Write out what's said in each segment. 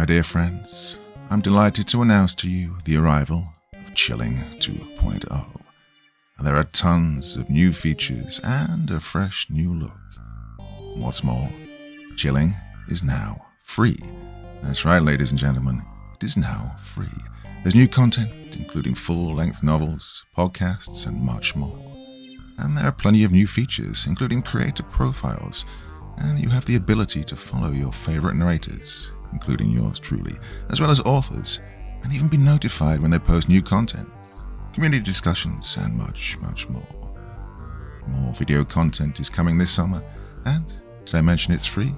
my dear friends. I'm delighted to announce to you the arrival of Chilling 2.0. There are tons of new features and a fresh new look. What's more, Chilling is now free. That's right, ladies and gentlemen, it is now free. There's new content, including full length novels, podcasts, and much more. And there are plenty of new features, including creator profiles, and you have the ability to follow your favorite narrators, including yours truly, as well as authors, and even be notified when they post new content, community discussions, and much, much more. More video content is coming this summer, and did I mention it's free?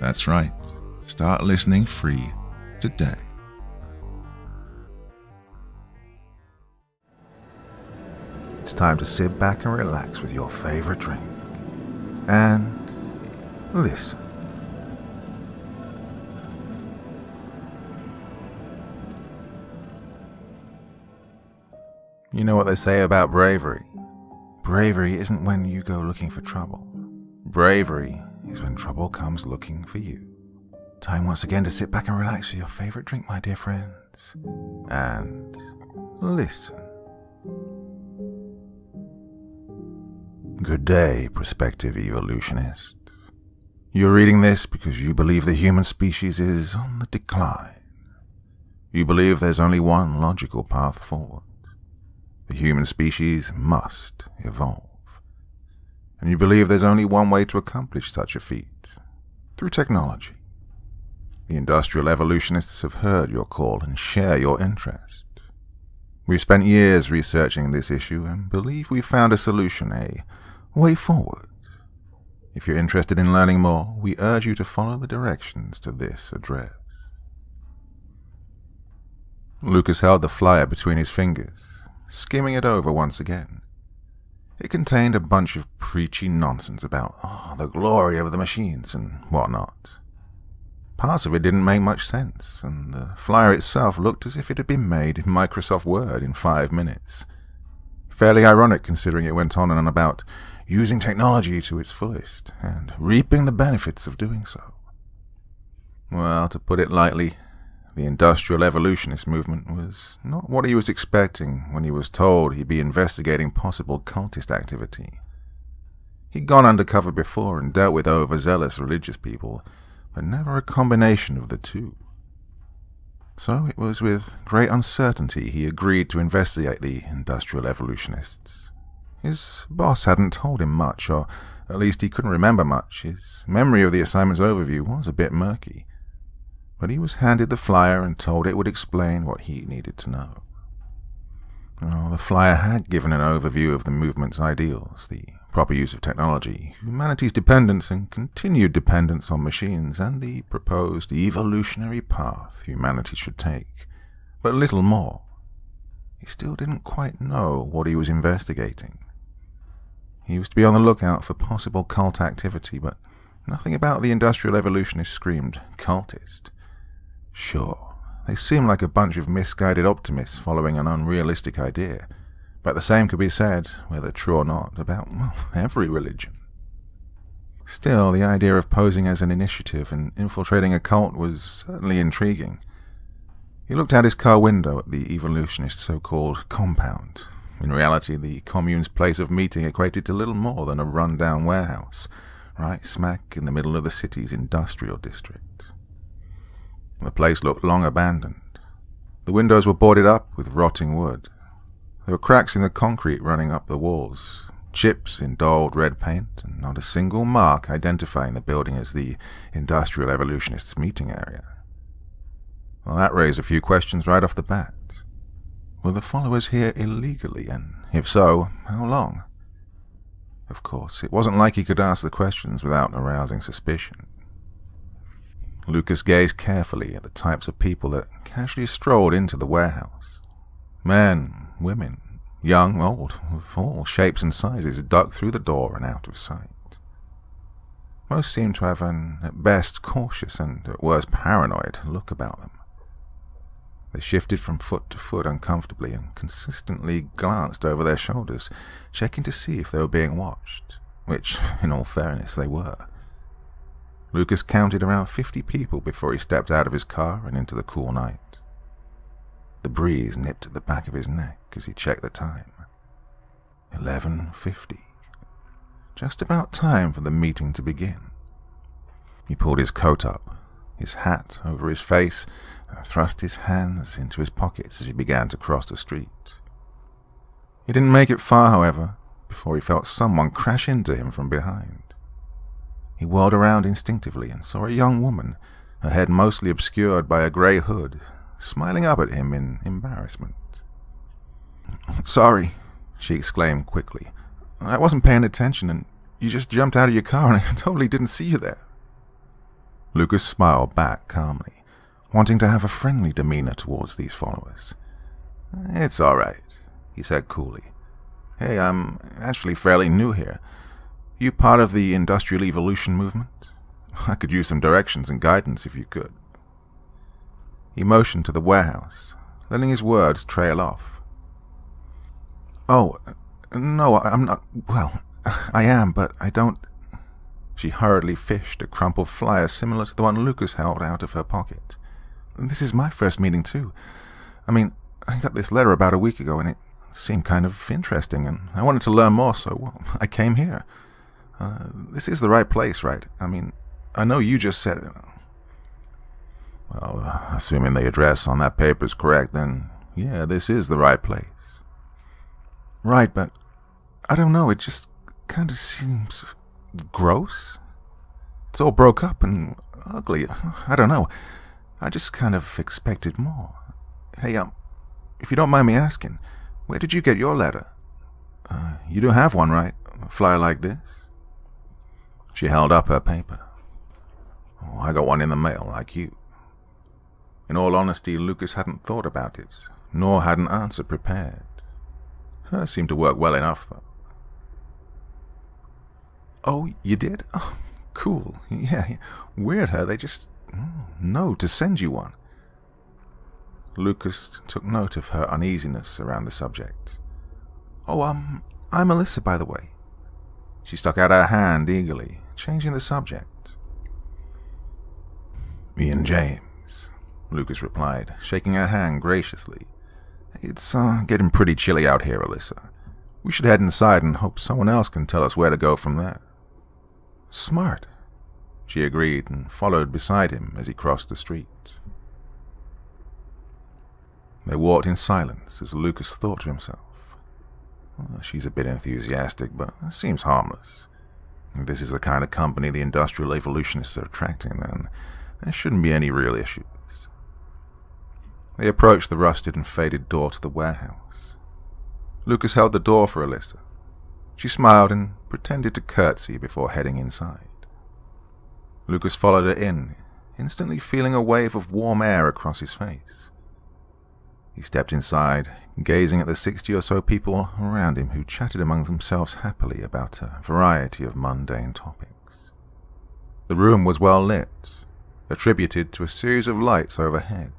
That's right. Start listening free today. It's time to sit back and relax with your favorite drink. And listen. You know what they say about bravery? Bravery isn't when you go looking for trouble. Bravery is when trouble comes looking for you. Time once again to sit back and relax with your favorite drink, my dear friends. And listen. Good day, prospective evolutionist. You're reading this because you believe the human species is on the decline. You believe there's only one logical path forward. The human species must evolve. And you believe there's only one way to accomplish such a feat through technology. The industrial evolutionists have heard your call and share your interest. We've spent years researching this issue and believe we've found a solution, a way forward. If you're interested in learning more, we urge you to follow the directions to this address. Lucas held the flyer between his fingers, skimming it over once again. It contained a bunch of preachy nonsense about oh, the glory of the machines and whatnot. Parts of it didn't make much sense, and the flyer itself looked as if it had been made in Microsoft Word in five minutes. Fairly ironic considering it went on and on about using technology to its fullest and reaping the benefits of doing so. Well, to put it lightly, the industrial evolutionist movement was not what he was expecting when he was told he'd be investigating possible cultist activity. He'd gone undercover before and dealt with overzealous religious people, but never a combination of the two. So it was with great uncertainty he agreed to investigate the industrial evolutionists. His boss hadn't told him much, or at least he couldn't remember much. His memory of the assignment's overview was a bit murky but he was handed the flyer and told it would explain what he needed to know. Well, the flyer had given an overview of the movement's ideals, the proper use of technology, humanity's dependence and continued dependence on machines, and the proposed evolutionary path humanity should take, but little more. He still didn't quite know what he was investigating. He was to be on the lookout for possible cult activity, but nothing about the industrial evolutionist screamed cultist. Sure, they seem like a bunch of misguided optimists following an unrealistic idea, but the same could be said, whether true or not, about well, every religion. Still, the idea of posing as an initiative and infiltrating a cult was certainly intriguing. He looked out his car window at the evolutionist so-called compound. In reality, the commune's place of meeting equated to little more than a run-down warehouse, right smack in the middle of the city's industrial district. The place looked long abandoned. The windows were boarded up with rotting wood. There were cracks in the concrete running up the walls, chips in dulled red paint, and not a single mark identifying the building as the Industrial Evolutionists' meeting area. Well, that raised a few questions right off the bat. Were the followers here illegally, and if so, how long? Of course, it wasn't like he could ask the questions without arousing suspicion. Lucas gazed carefully at the types of people that casually strolled into the warehouse. Men, women, young, old, of all shapes and sizes ducked through the door and out of sight. Most seemed to have an, at best, cautious and, at worst, paranoid look about them. They shifted from foot to foot uncomfortably and consistently glanced over their shoulders, checking to see if they were being watched, which, in all fairness, they were. Lucas counted around 50 people before he stepped out of his car and into the cool night. The breeze nipped at the back of his neck as he checked the time. 11.50. Just about time for the meeting to begin. He pulled his coat up, his hat over his face, and thrust his hands into his pockets as he began to cross the street. He didn't make it far, however, before he felt someone crash into him from behind. He whirled around instinctively and saw a young woman, her head mostly obscured by a grey hood, smiling up at him in embarrassment. Sorry, she exclaimed quickly. I wasn't paying attention, and you just jumped out of your car, and I totally didn't see you there. Lucas smiled back calmly, wanting to have a friendly demeanor towards these followers. It's all right, he said coolly. Hey, I'm actually fairly new here. You part of the industrial evolution movement? I could use some directions and guidance if you could. He motioned to the warehouse, letting his words trail off. Oh, no, I'm not. Well, I am, but I don't. She hurriedly fished a crumpled flyer similar to the one Lucas held out of her pocket. This is my first meeting, too. I mean, I got this letter about a week ago, and it seemed kind of interesting, and I wanted to learn more, so well, I came here. Uh, this is the right place, right? I mean, I know you just said it. Well, uh, assuming the address on that paper is correct, then yeah, this is the right place. Right, but I don't know, it just kind of seems gross. It's all broke up and ugly. I don't know. I just kind of expected more. Hey, um, if you don't mind me asking, where did you get your letter? Uh, you do have one, right? A flyer like this? She held up her paper. Oh, I got one in the mail, like you. In all honesty, Lucas hadn't thought about it, nor had an answer prepared. Her seemed to work well enough, though. Oh, you did? Oh, cool. Yeah, weird her. They just oh, know to send you one. Lucas took note of her uneasiness around the subject. Oh, um, I'm Alyssa, by the way. She stuck out her hand eagerly, changing the subject. Me and James, Lucas replied, shaking her hand graciously. It's uh, getting pretty chilly out here, Alyssa. We should head inside and hope someone else can tell us where to go from there. Smart, she agreed and followed beside him as he crossed the street. They walked in silence as Lucas thought to himself. Well, she's a bit enthusiastic, but seems harmless. This is the kind of company the industrial evolutionists are attracting, then there shouldn't be any real issues. They approached the rusted and faded door to the warehouse. Lucas held the door for Alyssa. She smiled and pretended to curtsy before heading inside. Lucas followed her in, instantly feeling a wave of warm air across his face. He stepped inside, gazing at the sixty or so people around him who chatted among themselves happily about a variety of mundane topics. The room was well lit, attributed to a series of lights overhead,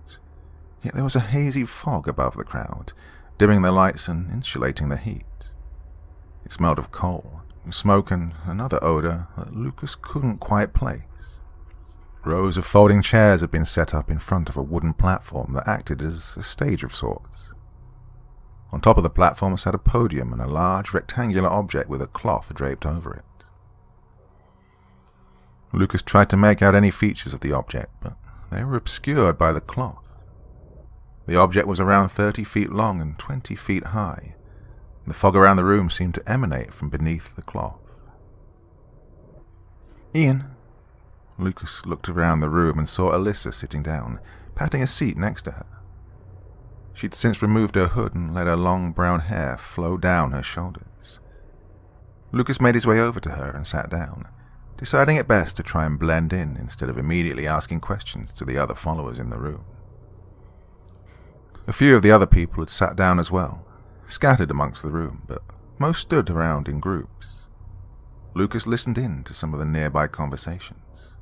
yet there was a hazy fog above the crowd, dimming the lights and insulating the heat. It smelled of coal, smoke, and another odor that Lucas couldn't quite place. Rows of folding chairs had been set up in front of a wooden platform that acted as a stage of sorts. On top of the platform sat a podium and a large rectangular object with a cloth draped over it. Lucas tried to make out any features of the object, but they were obscured by the cloth. The object was around 30 feet long and 20 feet high. The fog around the room seemed to emanate from beneath the cloth. Ian, Lucas looked around the room and saw Alyssa sitting down, patting a seat next to her. She'd since removed her hood and let her long brown hair flow down her shoulders. Lucas made his way over to her and sat down, deciding it best to try and blend in instead of immediately asking questions to the other followers in the room. A few of the other people had sat down as well, scattered amongst the room, but most stood around in groups. Lucas listened in to some of the nearby conversations.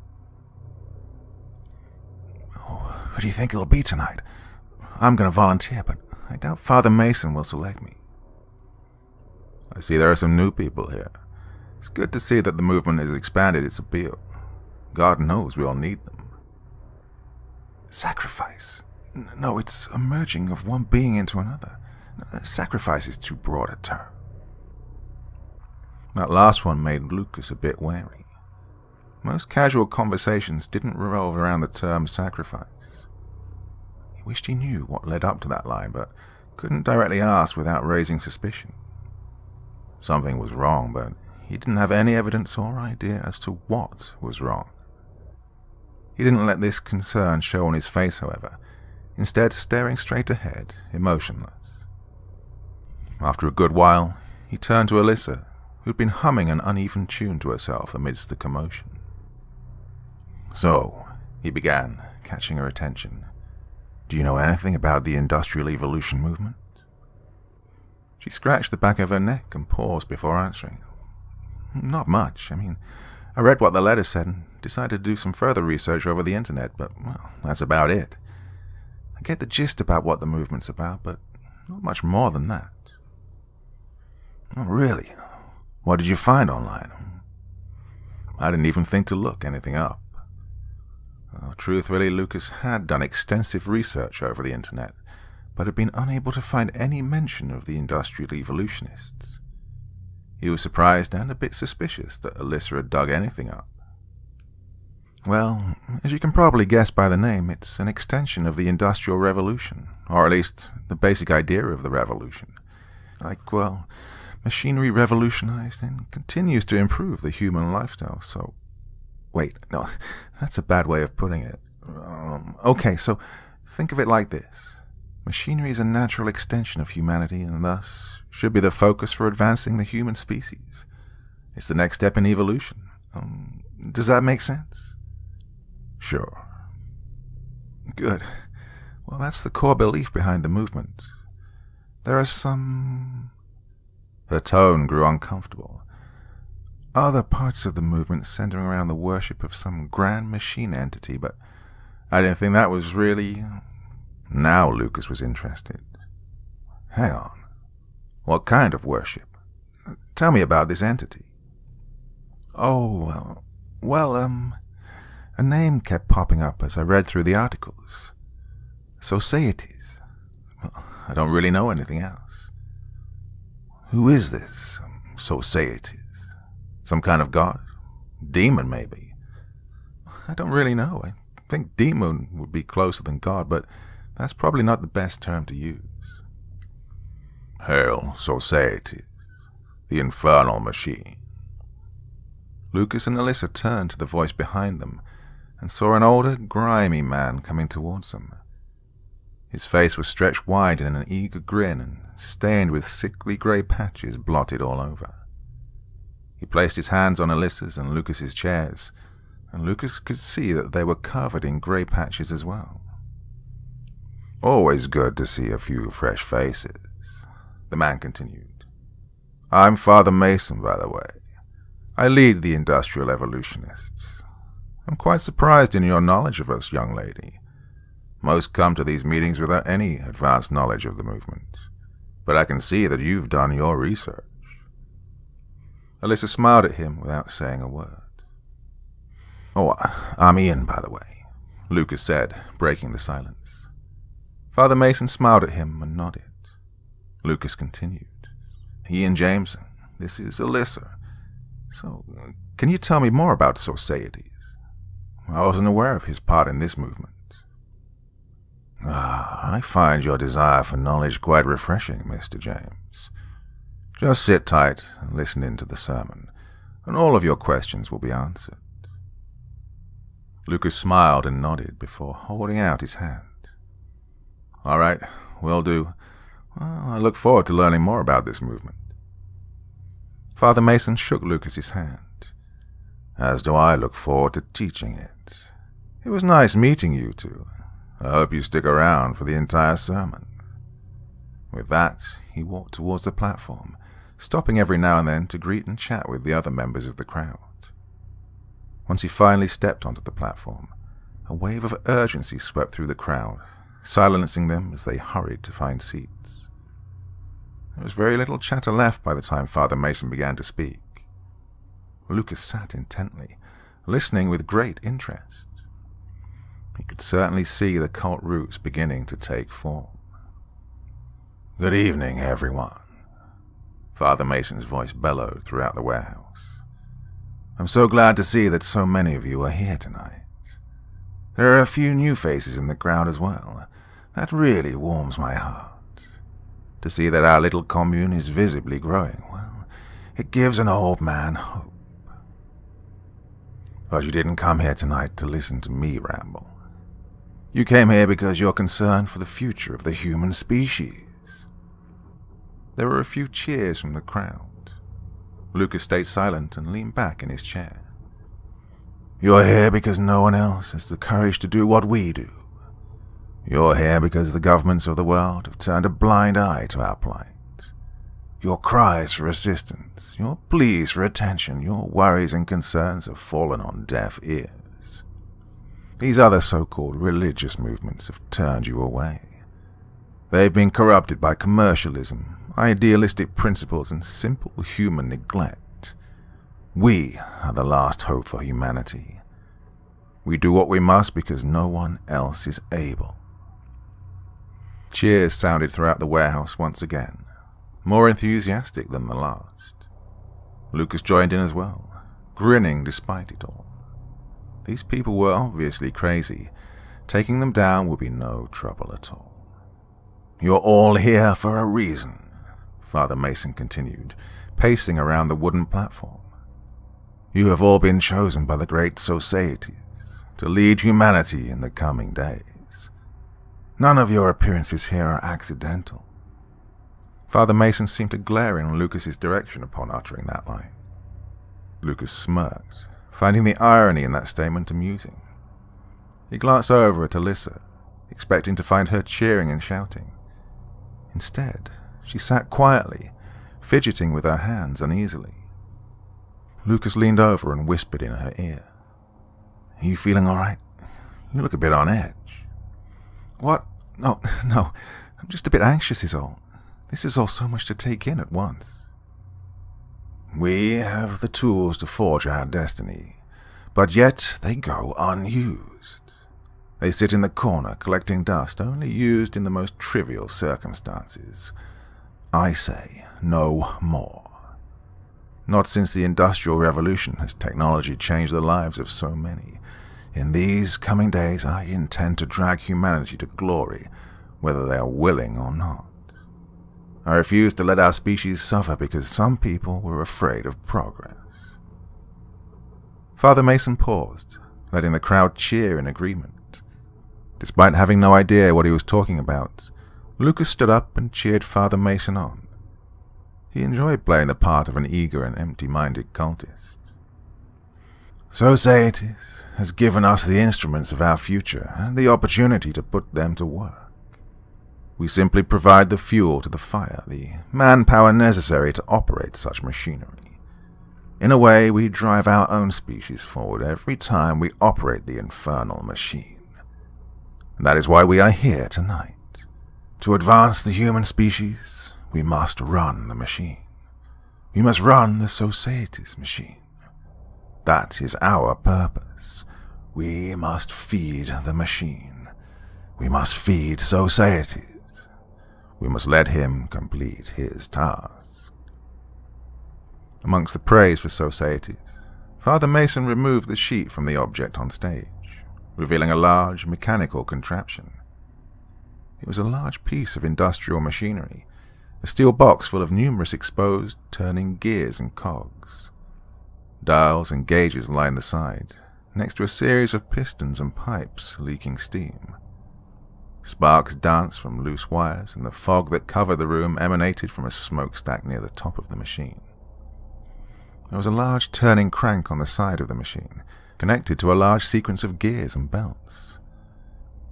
Oh, who do you think it'll be tonight? I'm going to volunteer, but I doubt Father Mason will select me. I see there are some new people here. It's good to see that the movement has expanded its appeal. God knows we all need them. Sacrifice. No, it's a merging of one being into another. Sacrifice is too broad a term. That last one made Lucas a bit wary. Most casual conversations didn't revolve around the term sacrifice. He wished he knew what led up to that line, but couldn't directly ask without raising suspicion. Something was wrong, but he didn't have any evidence or idea as to what was wrong. He didn't let this concern show on his face, however, instead staring straight ahead, emotionless. After a good while, he turned to Alyssa, who'd been humming an uneven tune to herself amidst the commotion. So, he began, catching her attention, do you know anything about the industrial evolution movement? She scratched the back of her neck and paused before answering. Not much. I mean, I read what the letter said and decided to do some further research over the internet, but, well, that's about it. I get the gist about what the movement's about, but not much more than that. Oh, really? What did you find online? I didn't even think to look anything up. Well, truthfully, Lucas had done extensive research over the internet, but had been unable to find any mention of the industrial evolutionists. He was surprised and a bit suspicious that Alyssa had dug anything up. Well, as you can probably guess by the name, it's an extension of the Industrial Revolution, or at least the basic idea of the revolution. Like, well, machinery revolutionized and continues to improve the human lifestyle, so Wait, no, that's a bad way of putting it. Um, okay, so think of it like this. Machinery is a natural extension of humanity and thus should be the focus for advancing the human species. It's the next step in evolution. Um, does that make sense? Sure. Good. Well, that's the core belief behind the movement. There are some... Her tone grew uncomfortable other parts of the movement centering around the worship of some grand machine entity, but I didn't think that was really. Now Lucas was interested. Hang on. What kind of worship? Tell me about this entity. Oh, well, well, um, a name kept popping up as I read through the articles. Societas. Well, I don't really know anything else. Who is this Societas? Some kind of god? Demon, maybe. I don't really know. I think demon would be closer than god, but that's probably not the best term to use. Hail, Societas, the infernal machine. Lucas and Alyssa turned to the voice behind them and saw an older, grimy man coming towards them. His face was stretched wide in an eager grin and stained with sickly grey patches blotted all over. He placed his hands on Alyssa's and Lucas's chairs, and Lucas could see that they were covered in grey patches as well. Always good to see a few fresh faces, the man continued. I'm Father Mason, by the way. I lead the industrial evolutionists. I'm quite surprised in your knowledge of us, young lady. Most come to these meetings without any advanced knowledge of the movement, but I can see that you've done your research. Alyssa smiled at him without saying a word. Oh, I'm Ian, by the way, Lucas said, breaking the silence. Father Mason smiled at him and nodded. Lucas continued. Ian Jameson, this is Alyssa. So, can you tell me more about Societas? I wasn't aware of his part in this movement. Ah, I find your desire for knowledge quite refreshing, Mr. James. Just sit tight and listen in to the sermon, and all of your questions will be answered. Lucas smiled and nodded before holding out his hand. All right, will do. Well, I look forward to learning more about this movement. Father Mason shook Lucas's hand. As do I look forward to teaching it. It was nice meeting you two. I hope you stick around for the entire sermon. With that, he walked towards the platform stopping every now and then to greet and chat with the other members of the crowd. Once he finally stepped onto the platform, a wave of urgency swept through the crowd, silencing them as they hurried to find seats. There was very little chatter left by the time Father Mason began to speak. Lucas sat intently, listening with great interest. He could certainly see the cult roots beginning to take form. Good evening, everyone. Father Mason's voice bellowed throughout the warehouse. I'm so glad to see that so many of you are here tonight. There are a few new faces in the crowd as well. That really warms my heart. To see that our little commune is visibly growing, well, it gives an old man hope. But you didn't come here tonight to listen to me ramble. You came here because you're concerned for the future of the human species. There were a few cheers from the crowd. Lucas stayed silent and leaned back in his chair. You're here because no one else has the courage to do what we do. You're here because the governments of the world have turned a blind eye to our plight. Your cries for assistance, your pleas for attention, your worries and concerns have fallen on deaf ears. These other so-called religious movements have turned you away. They've been corrupted by commercialism, idealistic principles, and simple human neglect. We are the last hope for humanity. We do what we must because no one else is able. Cheers sounded throughout the warehouse once again, more enthusiastic than the last. Lucas joined in as well, grinning despite it all. These people were obviously crazy. Taking them down would be no trouble at all. You're all here for a reason. Father Mason continued, pacing around the wooden platform. You have all been chosen by the great Societas to lead humanity in the coming days. None of your appearances here are accidental. Father Mason seemed to glare in Lucas's direction upon uttering that line. Lucas smirked, finding the irony in that statement amusing. He glanced over at Alyssa, expecting to find her cheering and shouting. Instead, she sat quietly, fidgeting with her hands uneasily. Lucas leaned over and whispered in her ear. Are you feeling all right? You look a bit on edge. What? No, no. I'm just a bit anxious is all. This is all so much to take in at once. We have the tools to forge our destiny, but yet they go unused. They sit in the corner collecting dust only used in the most trivial circumstances, I say no more. Not since the Industrial Revolution has technology changed the lives of so many. In these coming days, I intend to drag humanity to glory, whether they are willing or not. I refuse to let our species suffer because some people were afraid of progress. Father Mason paused, letting the crowd cheer in agreement. Despite having no idea what he was talking about, Lucas stood up and cheered Father Mason on. He enjoyed playing the part of an eager and empty-minded cultist. So, Societas has given us the instruments of our future and the opportunity to put them to work. We simply provide the fuel to the fire, the manpower necessary to operate such machinery. In a way, we drive our own species forward every time we operate the infernal machine. that is why we are here tonight. To advance the human species, we must run the machine. We must run the Society's machine. That is our purpose. We must feed the machine. We must feed Societas. We must let him complete his task. Amongst the praise for Societas, Father Mason removed the sheet from the object on stage, revealing a large mechanical contraption. It was a large piece of industrial machinery, a steel box full of numerous exposed, turning gears and cogs. Dials and gauges lined the side, next to a series of pistons and pipes leaking steam. Sparks danced from loose wires, and the fog that covered the room emanated from a smokestack near the top of the machine. There was a large turning crank on the side of the machine, connected to a large sequence of gears and belts.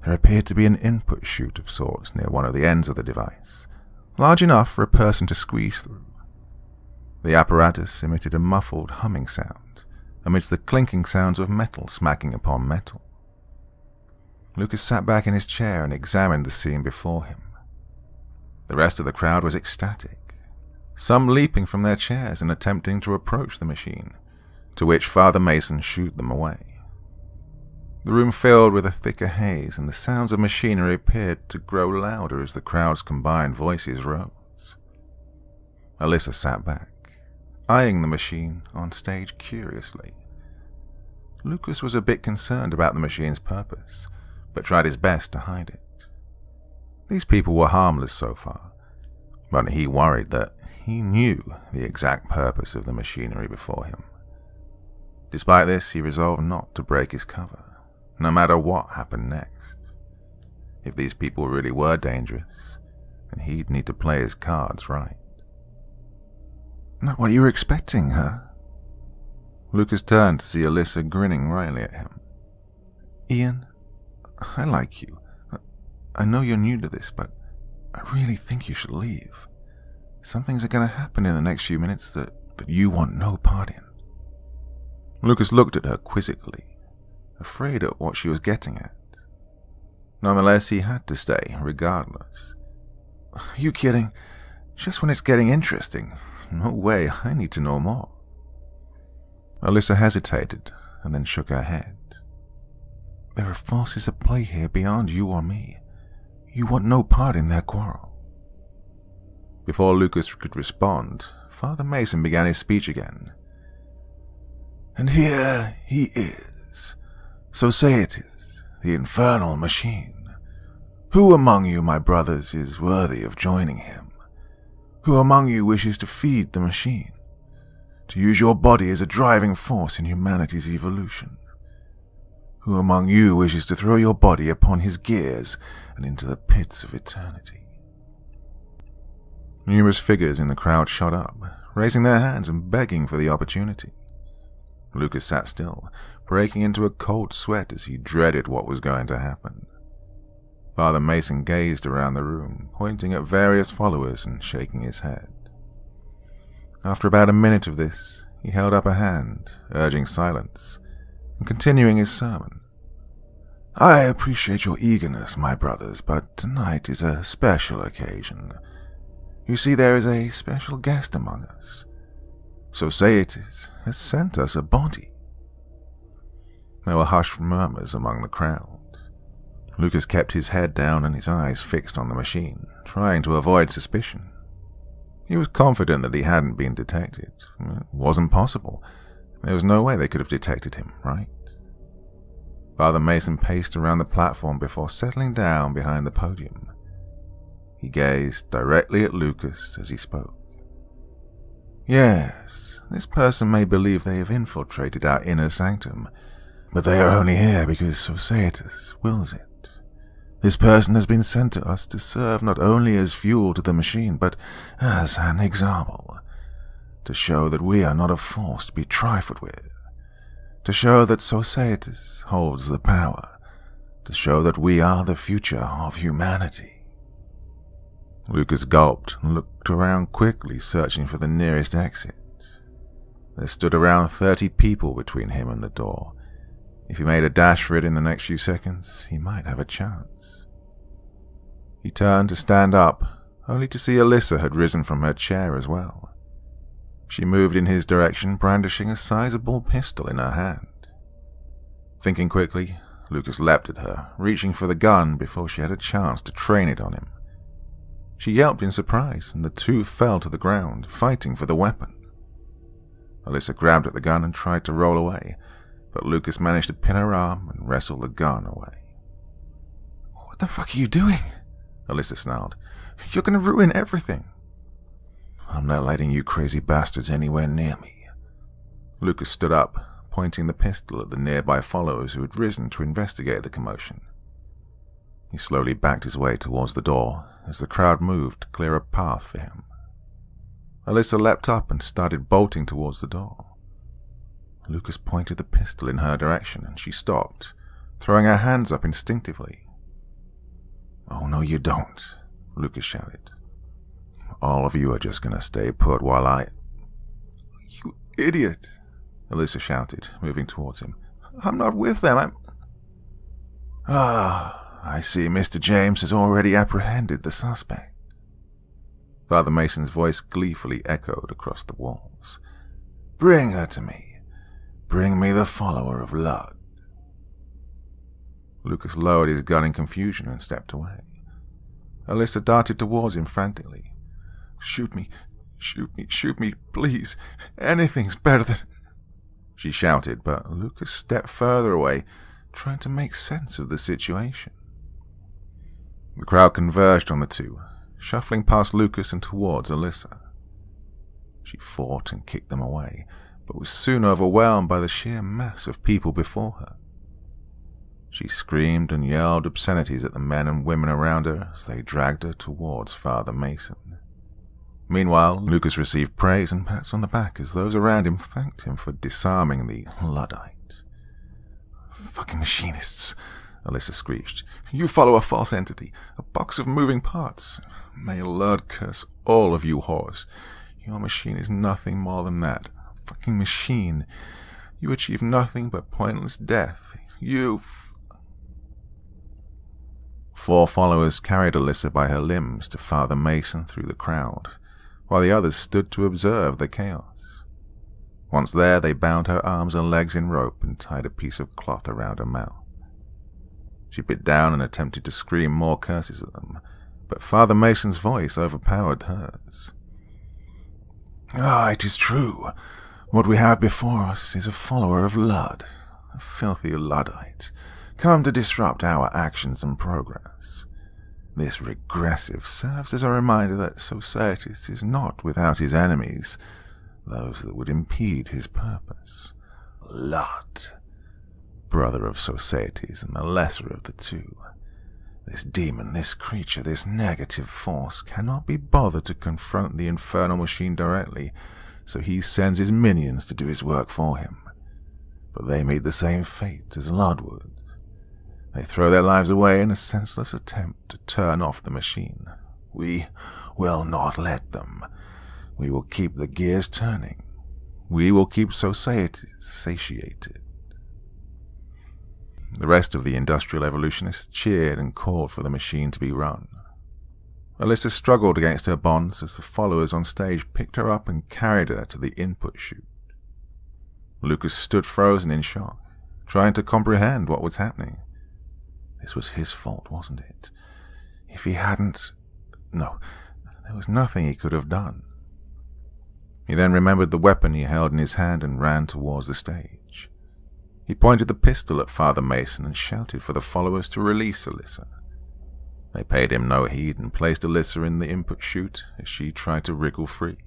There appeared to be an input chute of sorts near one of the ends of the device, large enough for a person to squeeze through. The apparatus emitted a muffled humming sound, amidst the clinking sounds of metal smacking upon metal. Lucas sat back in his chair and examined the scene before him. The rest of the crowd was ecstatic, some leaping from their chairs and attempting to approach the machine, to which Father Mason shooed them away. The room filled with a thicker haze, and the sounds of machinery appeared to grow louder as the crowd's combined voices rose. Alyssa sat back, eyeing the machine on stage curiously. Lucas was a bit concerned about the machine's purpose, but tried his best to hide it. These people were harmless so far, but he worried that he knew the exact purpose of the machinery before him. Despite this, he resolved not to break his cover, no matter what happened next. If these people really were dangerous, then he'd need to play his cards right. Not what you were expecting, huh? Lucas turned to see Alyssa grinning wryly at him. Ian, I like you. I know you're new to this, but I really think you should leave. Some things are going to happen in the next few minutes that, that you want no part in. Lucas looked at her quizzically, afraid at what she was getting at. Nonetheless, he had to stay, regardless. Are you kidding? Just when it's getting interesting. No way, I need to know more. Alyssa hesitated and then shook her head. There are forces at play here beyond you or me. You want no part in their quarrel. Before Lucas could respond, Father Mason began his speech again. And here he is. So say it is, the infernal machine. Who among you, my brothers, is worthy of joining him? Who among you wishes to feed the machine? To use your body as a driving force in humanity's evolution? Who among you wishes to throw your body upon his gears and into the pits of eternity? Numerous figures in the crowd shot up, raising their hands and begging for the opportunity. Lucas sat still, breaking into a cold sweat as he dreaded what was going to happen. Father Mason gazed around the room, pointing at various followers and shaking his head. After about a minute of this, he held up a hand, urging silence, and continuing his sermon. I appreciate your eagerness, my brothers, but tonight is a special occasion. You see, there is a special guest among us. Societas has sent us a body. There were hushed murmurs among the crowd. Lucas kept his head down and his eyes fixed on the machine, trying to avoid suspicion. He was confident that he hadn't been detected. It wasn't possible. There was no way they could have detected him, right? Father Mason paced around the platform before settling down behind the podium. He gazed directly at Lucas as he spoke. Yes, this person may believe they have infiltrated our inner sanctum, but they are only here because Societas wills it. This person has been sent to us to serve not only as fuel to the machine, but as an example, to show that we are not a force to be trifled with, to show that Societas holds the power, to show that we are the future of humanity. Lucas gulped and looked around quickly, searching for the nearest exit. There stood around thirty people between him and the door, if he made a dash for it in the next few seconds, he might have a chance. He turned to stand up, only to see Alyssa had risen from her chair as well. She moved in his direction, brandishing a sizable pistol in her hand. Thinking quickly, Lucas leapt at her, reaching for the gun before she had a chance to train it on him. She yelped in surprise, and the two fell to the ground, fighting for the weapon. Alyssa grabbed at the gun and tried to roll away, but Lucas managed to pin her arm and wrestle the gun away. What the fuck are you doing? Alyssa snarled. You're gonna ruin everything. I'm not letting you crazy bastards anywhere near me. Lucas stood up, pointing the pistol at the nearby followers who had risen to investigate the commotion. He slowly backed his way towards the door as the crowd moved to clear a path for him. Alyssa leapt up and started bolting towards the door. Lucas pointed the pistol in her direction and she stopped, throwing her hands up instinctively. Oh, no, you don't, Lucas shouted. All of you are just going to stay put while I. You idiot, Alyssa shouted, moving towards him. I'm not with them. I'm. Ah, I see Mr. James has already apprehended the suspect. Father Mason's voice gleefully echoed across the walls. Bring her to me. Bring me the follower of Ludd. Lucas lowered his gun in confusion and stepped away. Alyssa darted towards him frantically. Shoot me, shoot me, shoot me, please. Anything's better than. She shouted, but Lucas stepped further away, trying to make sense of the situation. The crowd converged on the two, shuffling past Lucas and towards Alyssa. She fought and kicked them away, but was soon overwhelmed by the sheer mass of people before her. She screamed and yelled obscenities at the men and women around her as they dragged her towards Father Mason. Meanwhile, Lucas received praise and pats on the back as those around him thanked him for disarming the Luddite. Fucking machinists, Alyssa screeched. You follow a false entity, a box of moving parts. May Lord curse all of you whores. Your machine is nothing more than that. Fucking machine. You achieve nothing but pointless death. You Four followers carried Alyssa by her limbs to Father Mason through the crowd, while the others stood to observe the chaos. Once there, they bound her arms and legs in rope and tied a piece of cloth around her mouth. She bit down and attempted to scream more curses at them, but Father Mason's voice overpowered hers. Ah, it is true. What we have before us is a follower of Ludd, a filthy Luddite, come to disrupt our actions and progress. This regressive serves as a reminder that Societas is not without his enemies, those that would impede his purpose. Ludd, brother of Societas and the lesser of the two. This demon, this creature, this negative force cannot be bothered to confront the infernal machine directly, so he sends his minions to do his work for him. But they meet the same fate as Ludd. They throw their lives away in a senseless attempt to turn off the machine. We will not let them. We will keep the gears turning. We will keep Societas satiated. The rest of the industrial evolutionists cheered and called for the machine to be run. Alyssa struggled against her bonds as the followers on stage picked her up and carried her to the input chute. Lucas stood frozen in shock, trying to comprehend what was happening. This was his fault, wasn't it? If he hadn't... No, there was nothing he could have done. He then remembered the weapon he held in his hand and ran towards the stage. He pointed the pistol at Father Mason and shouted for the followers to release Alyssa. They paid him no heed and placed Alyssa in the input chute as she tried to wriggle free.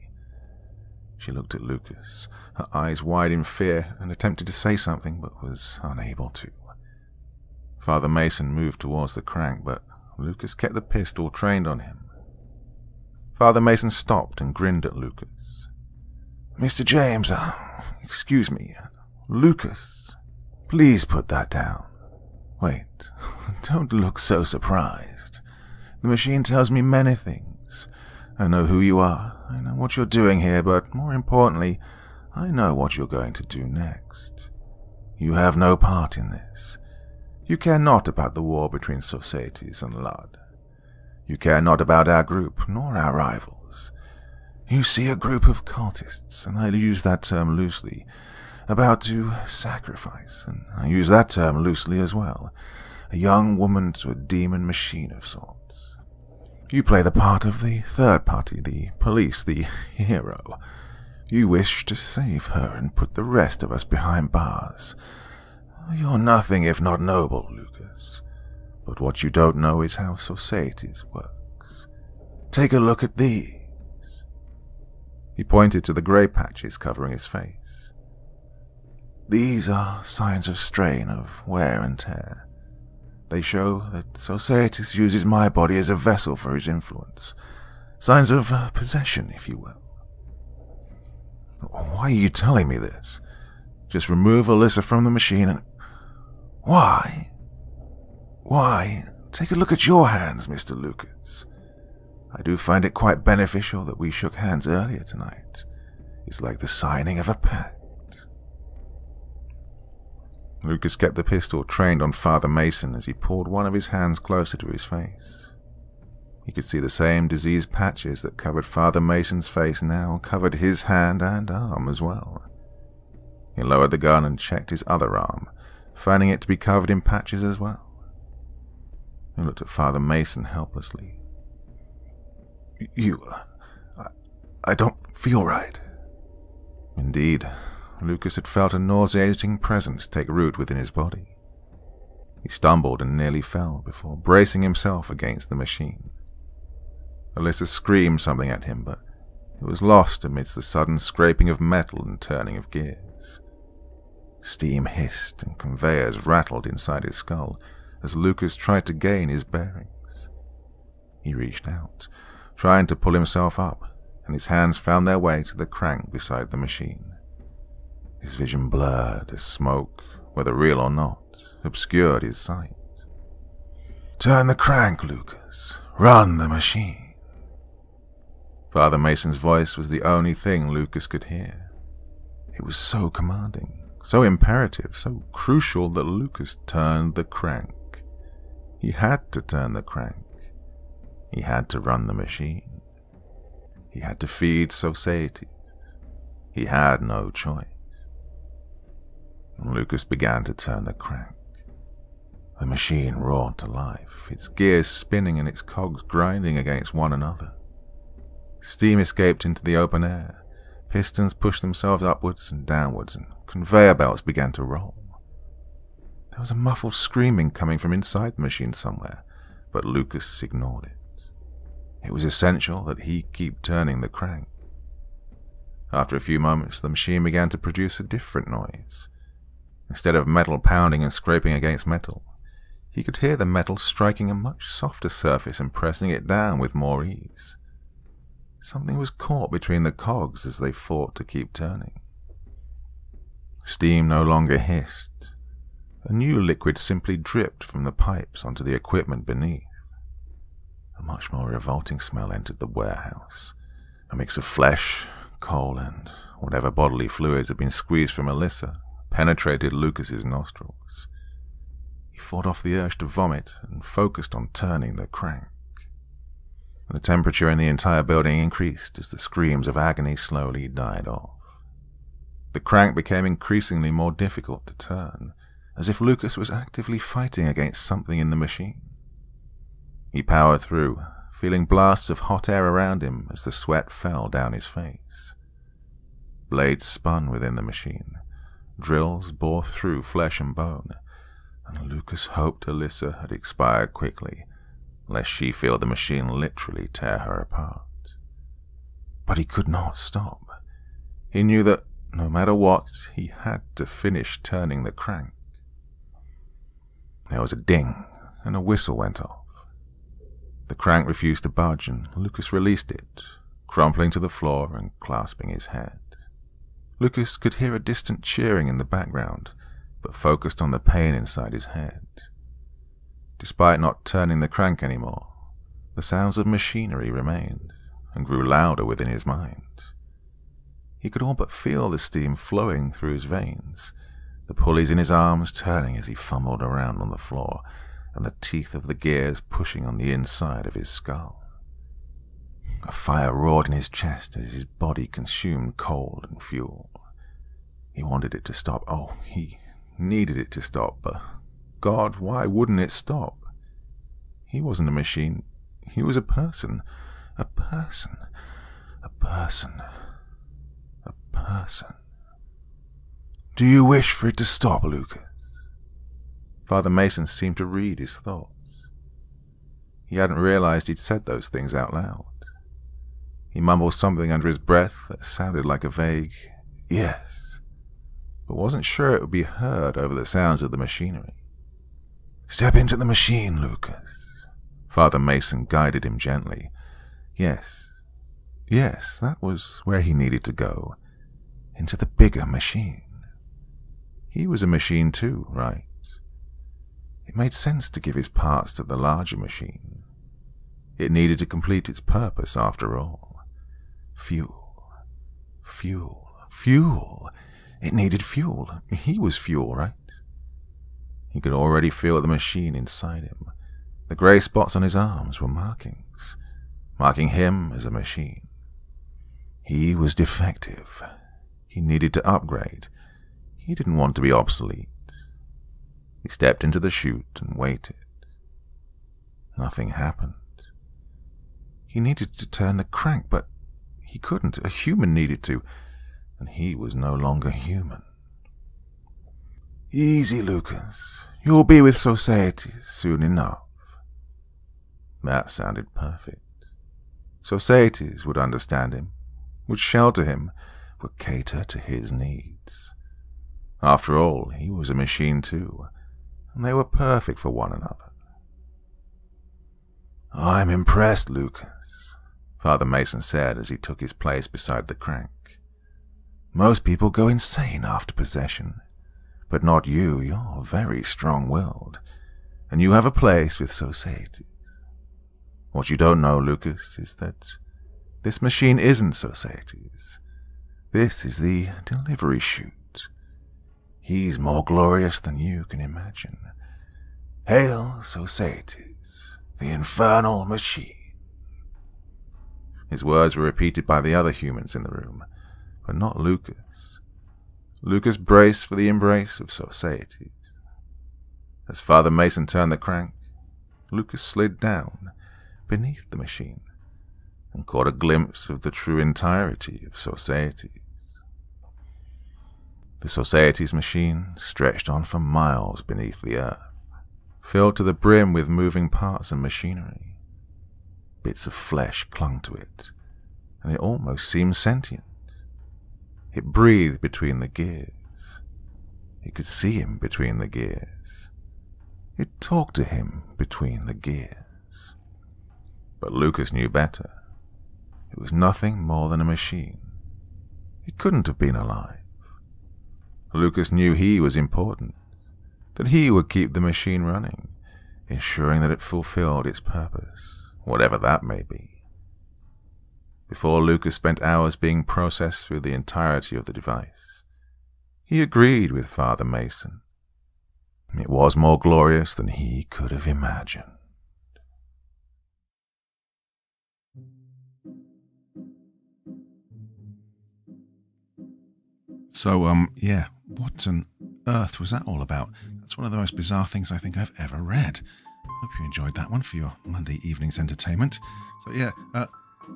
She looked at Lucas, her eyes wide in fear, and attempted to say something but was unable to. Father Mason moved towards the crank, but Lucas kept the pistol trained on him. Father Mason stopped and grinned at Lucas. Mr. James, uh, excuse me, Lucas, please put that down. Wait, don't look so surprised. The machine tells me many things. I know who you are, I know what you're doing here, but more importantly, I know what you're going to do next. You have no part in this. You care not about the war between Societas and Ludd. You care not about our group, nor our rivals. You see a group of cultists, and I use that term loosely, about to sacrifice, and I use that term loosely as well, a young woman to a demon machine of sorts. You play the part of the third party, the police, the hero. You wish to save her and put the rest of us behind bars. You're nothing if not noble, Lucas. But what you don't know is how Societas works. Take a look at these. He pointed to the grey patches covering his face. These are signs of strain, of wear and tear. They show that Societas uses my body as a vessel for his influence. Signs of uh, possession, if you will. Why are you telling me this? Just remove Alyssa from the machine and why? Why, take a look at your hands, Mr. Lucas. I do find it quite beneficial that we shook hands earlier tonight. It's like the signing of a pact. Lucas kept the pistol trained on Father Mason as he pulled one of his hands closer to his face. He could see the same diseased patches that covered Father Mason's face now covered his hand and arm as well. He lowered the gun and checked his other arm, finding it to be covered in patches as well. He looked at Father Mason helplessly. You. I, I don't feel right. Indeed, Lucas had felt a nauseating presence take root within his body. He stumbled and nearly fell before bracing himself against the machine. Alyssa screamed something at him, but it was lost amidst the sudden scraping of metal and turning of gears. Steam hissed and conveyors rattled inside his skull as Lucas tried to gain his bearings. He reached out, trying to pull himself up, and his hands found their way to the crank beside the machine. His vision blurred as smoke, whether real or not, obscured his sight. Turn the crank, Lucas. Run the machine. Father Mason's voice was the only thing Lucas could hear. It was so commanding, so imperative, so crucial that Lucas turned the crank. He had to turn the crank. He had to run the machine. He had to feed Societas. He had no choice. Lucas began to turn the crank. The machine roared to life, its gears spinning and its cogs grinding against one another. Steam escaped into the open air, pistons pushed themselves upwards and downwards, and conveyor belts began to roll. There was a muffled screaming coming from inside the machine somewhere, but Lucas ignored it. It was essential that he keep turning the crank. After a few moments, the machine began to produce a different noise. Instead of metal pounding and scraping against metal, he could hear the metal striking a much softer surface and pressing it down with more ease. Something was caught between the cogs as they fought to keep turning. Steam no longer hissed. A new liquid simply dripped from the pipes onto the equipment beneath. A much more revolting smell entered the warehouse. A mix of flesh, coal, and whatever bodily fluids had been squeezed from Alyssa penetrated Lucas's nostrils. He fought off the urge to vomit and focused on turning the crank. The temperature in the entire building increased as the screams of agony slowly died off. The crank became increasingly more difficult to turn, as if Lucas was actively fighting against something in the machine. He powered through, feeling blasts of hot air around him as the sweat fell down his face. Blades spun within the machine, Drills bore through flesh and bone, and Lucas hoped Alyssa had expired quickly, lest she feel the machine literally tear her apart. But he could not stop. He knew that, no matter what, he had to finish turning the crank. There was a ding, and a whistle went off. The crank refused to budge, and Lucas released it, crumpling to the floor and clasping his head. Lucas could hear a distant cheering in the background, but focused on the pain inside his head. Despite not turning the crank anymore, the sounds of machinery remained and grew louder within his mind. He could all but feel the steam flowing through his veins, the pulleys in his arms turning as he fumbled around on the floor, and the teeth of the gears pushing on the inside of his skull. A fire roared in his chest as his body consumed coal and fuel. He wanted it to stop. Oh, he needed it to stop, but God, why wouldn't it stop? He wasn't a machine. He was a person. A person. A person. A person. Do you wish for it to stop, Lucas? Father Mason seemed to read his thoughts. He hadn't realized he'd said those things out loud. He mumbled something under his breath that sounded like a vague yes, but wasn't sure it would be heard over the sounds of the machinery. Step into the machine, Lucas. Father Mason guided him gently. Yes, yes, that was where he needed to go. Into the bigger machine. He was a machine too, right? It made sense to give his parts to the larger machine. It needed to complete its purpose after all. Fuel. Fuel. Fuel. It needed fuel. He was fuel, right? He could already feel the machine inside him. The grey spots on his arms were markings, marking him as a machine. He was defective. He needed to upgrade. He didn't want to be obsolete. He stepped into the chute and waited. Nothing happened. He needed to turn the crank, but he couldn't. A human needed to, and he was no longer human. Easy, Lucas. You'll be with Societas soon enough. That sounded perfect. Societas would understand him, would shelter him, would cater to his needs. After all, he was a machine too, and they were perfect for one another. I'm impressed, Lucas, Father Mason said as he took his place beside the crank. Most people go insane after possession. But not you, you're very strong-willed, and you have a place with Societas. What you don't know, Lucas, is that this machine isn't Societas. This is the delivery chute. He's more glorious than you can imagine. Hail, Societas, the infernal machine. His words were repeated by the other humans in the room, but not Lucas. Lucas braced for the embrace of Societas. As Father Mason turned the crank, Lucas slid down beneath the machine and caught a glimpse of the true entirety of Societas. The Societas machine stretched on for miles beneath the earth, filled to the brim with moving parts and machinery. Bits of flesh clung to it, and it almost seemed sentient. It breathed between the gears. It could see him between the gears. It talked to him between the gears. But Lucas knew better. It was nothing more than a machine. It couldn't have been alive. Lucas knew he was important, that he would keep the machine running, ensuring that it fulfilled its purpose, whatever that may be. Before Lucas spent hours being processed through the entirety of the device. He agreed with Father Mason. It was more glorious than he could have imagined. So, um, yeah, what on earth was that all about? That's one of the most bizarre things I think I've ever read. Hope you enjoyed that one for your Monday evening's entertainment. So, yeah, uh,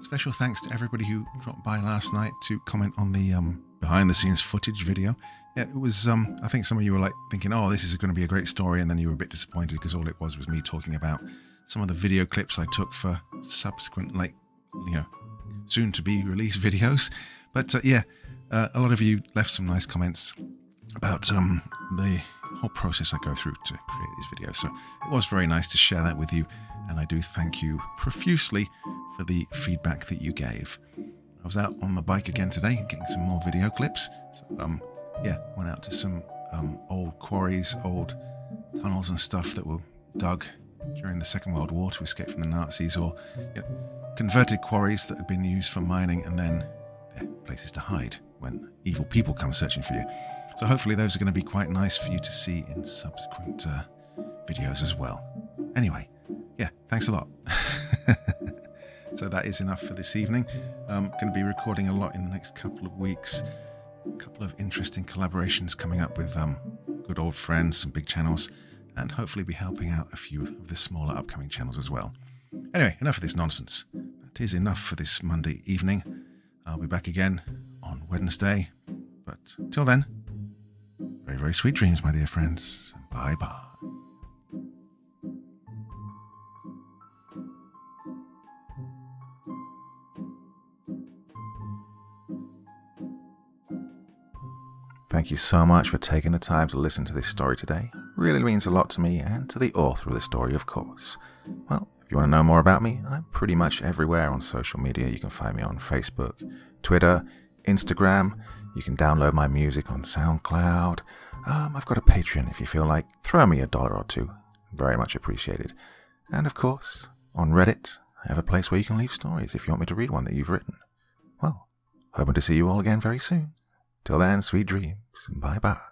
Special thanks to everybody who dropped by last night to comment on the um, behind the scenes footage video. Yeah, it was, um, I think some of you were like thinking, oh, this is going to be a great story, and then you were a bit disappointed because all it was was me talking about some of the video clips I took for subsequent, like, you know, soon to be released videos. But uh, yeah, uh, a lot of you left some nice comments about um, the whole process I go through to create these videos. So it was very nice to share that with you, and I do thank you profusely for the feedback that you gave. I was out on the bike again today, getting some more video clips. So, um, yeah, went out to some um, old quarries, old tunnels and stuff that were dug during the Second World War to escape from the Nazis, or you know, converted quarries that had been used for mining and then yeah, places to hide when evil people come searching for you. So hopefully those are going to be quite nice for you to see in subsequent uh, videos as well. Anyway, yeah, thanks a lot. So that is enough for this evening. I'm going to be recording a lot in the next couple of weeks. A couple of interesting collaborations coming up with um, good old friends, some big channels, and hopefully be helping out a few of the smaller upcoming channels as well. Anyway, enough of this nonsense. That is enough for this Monday evening. I'll be back again on Wednesday. But till then, very, sweet dreams, my dear friends. Bye bye. Thank you so much for taking the time to listen to this story today. really means a lot to me and to the author of the story, of course. Well, if you want to know more about me, I'm pretty much everywhere on social media. You can find me on Facebook, Twitter, Instagram. You can download my music on SoundCloud. Um, I've got a Patreon if you feel like. Throw me a dollar or two. Very much appreciated. And of course, on Reddit, I have a place where you can leave stories if you want me to read one that you've written. Well, hoping to see you all again very soon. Till then, sweet dreams. And bye bye.